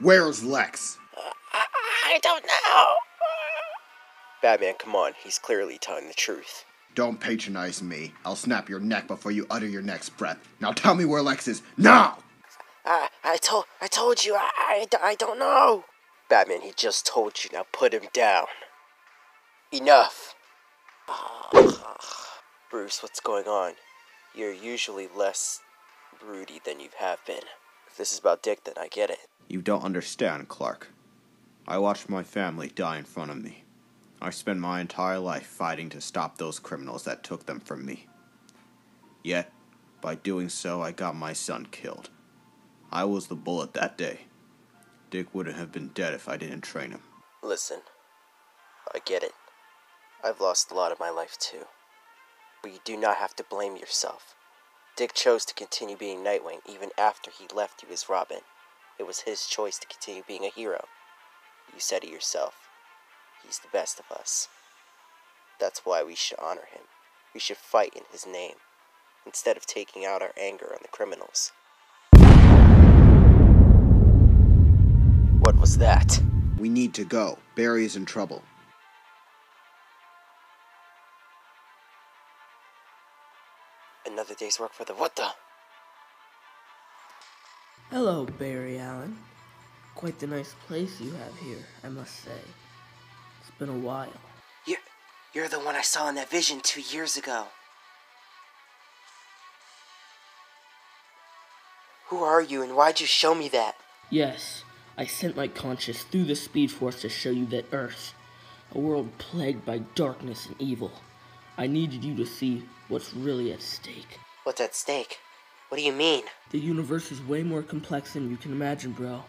Where's Lex? I, I don't know. Batman, come on. He's clearly telling the truth. Don't patronize me. I'll snap your neck before you utter your next breath. Now tell me where Lex is. Now! I, I told I told you I, I, I don't know. Batman, he just told you. Now put him down. Enough. Bruce, what's going on? You're usually less broody than you have been. This is about Dick, then I get it. You don't understand, Clark. I watched my family die in front of me. I spent my entire life fighting to stop those criminals that took them from me. Yet, by doing so, I got my son killed. I was the bullet that day. Dick wouldn't have been dead if I didn't train him. Listen, I get it. I've lost a lot of my life too. But you do not have to blame yourself. Dick chose to continue being Nightwing even after he left you as Robin. It was his choice to continue being a hero. You said it yourself. He's the best of us. That's why we should honor him. We should fight in his name, instead of taking out our anger on the criminals. What was that? We need to go. Barry is in trouble. Another day's work for the what the? Hello, Barry Allen. Quite the nice place you have here, I must say. It's been a while. You're, you're the one I saw in that vision two years ago. Who are you and why'd you show me that? Yes, I sent my conscience through the Speed Force to show you that Earth, a world plagued by darkness and evil. I needed you to see what's really at stake. What's at stake? What do you mean? The universe is way more complex than you can imagine, bro.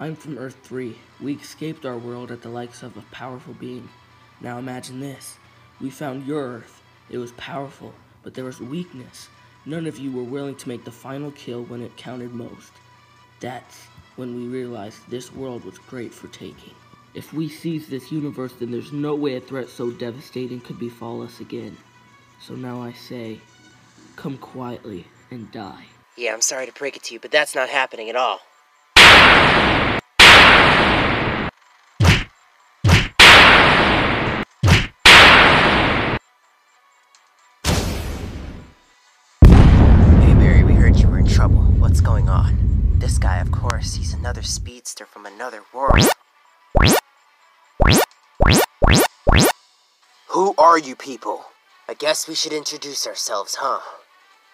I'm from Earth 3. We escaped our world at the likes of a powerful being. Now imagine this. We found your Earth. It was powerful, but there was weakness. None of you were willing to make the final kill when it counted most. That's when we realized this world was great for taking. If we seize this universe, then there's no way a threat so devastating could befall us again. So now I say, come quietly and die. Yeah, I'm sorry to break it to you, but that's not happening at all. Hey Barry, we heard you were in trouble. What's going on? This guy, of course, he's another speedster from another world. Are you people? I guess we should introduce ourselves, huh?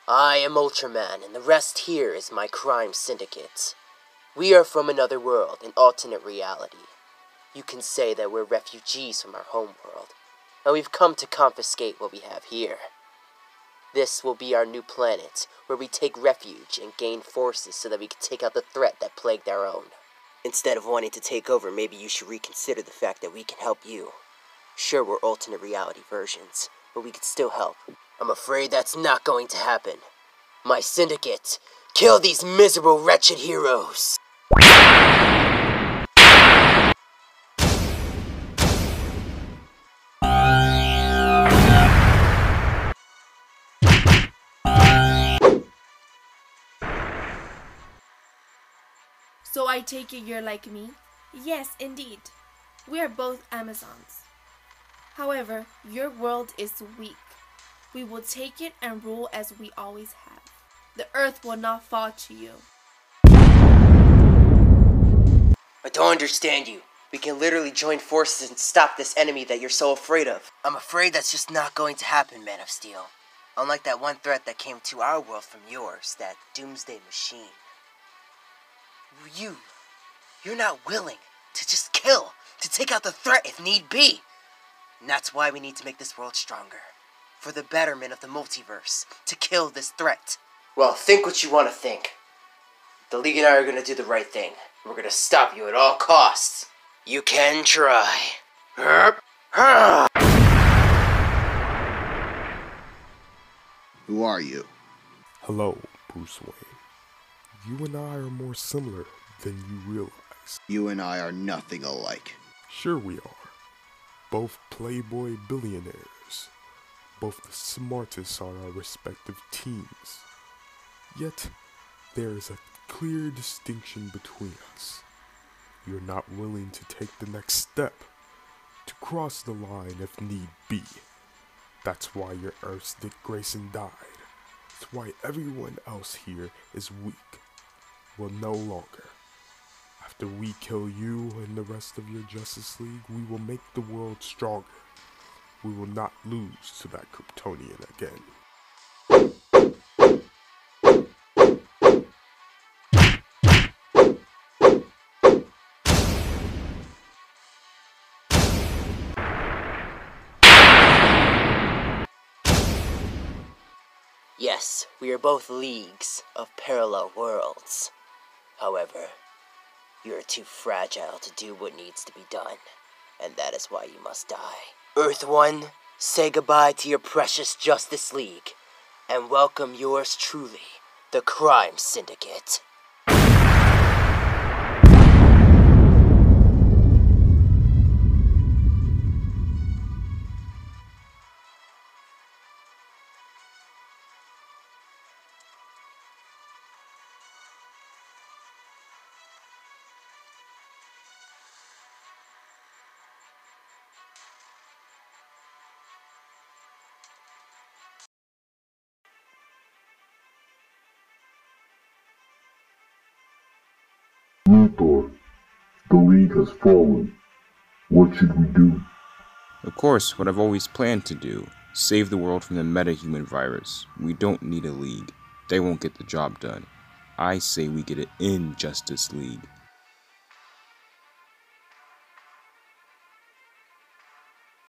I am Ultraman, and the rest here is my crime syndicate. We are from another world, an alternate reality. You can say that we're refugees from our home world, and we've come to confiscate what we have here. This will be our new planet, where we take refuge and gain forces so that we can take out the threat that plagued our own. Instead of wanting to take over, maybe you should reconsider the fact that we can help you. Sure, we're alternate reality versions, but we could still help. I'm afraid that's not going to happen. My syndicate, kill these miserable, wretched heroes! So I take it you're like me? Yes, indeed. We are both Amazons. However, your world is weak. We will take it and rule as we always have. The earth will not fall to you. I don't understand you. We can literally join forces and stop this enemy that you're so afraid of. I'm afraid that's just not going to happen, Man of Steel. Unlike that one threat that came to our world from yours, that doomsday machine. You, you're not willing to just kill, to take out the threat if need be. And that's why we need to make this world stronger. For the betterment of the multiverse, to kill this threat. Well, think what you want to think. The League and I are gonna do the right thing. We're gonna stop you at all costs. You can try. Herp. Herp. Who are you? Hello, Bruce Wayne. You and I are more similar than you realize. You and I are nothing alike. Sure, we are. Both playboy billionaires. Both the smartest on our respective teams. Yet, there is a clear distinction between us. You're not willing to take the next step, to cross the line if need be. That's why your Earth's Dick Grayson died. That's why everyone else here is weak. Well, no longer. After we kill you and the rest of your Justice League, we will make the world stronger. We will not lose to that Kryptonian again. Yes, we are both leagues of parallel worlds. However, you are too fragile to do what needs to be done, and that is why you must die. Earth One, say goodbye to your precious Justice League, and welcome yours truly, the Crime Syndicate. Luthor, the League has fallen. What should we do? Of course, what I've always planned to do save the world from the metahuman virus. We don't need a league, they won't get the job done. I say we get an Injustice League.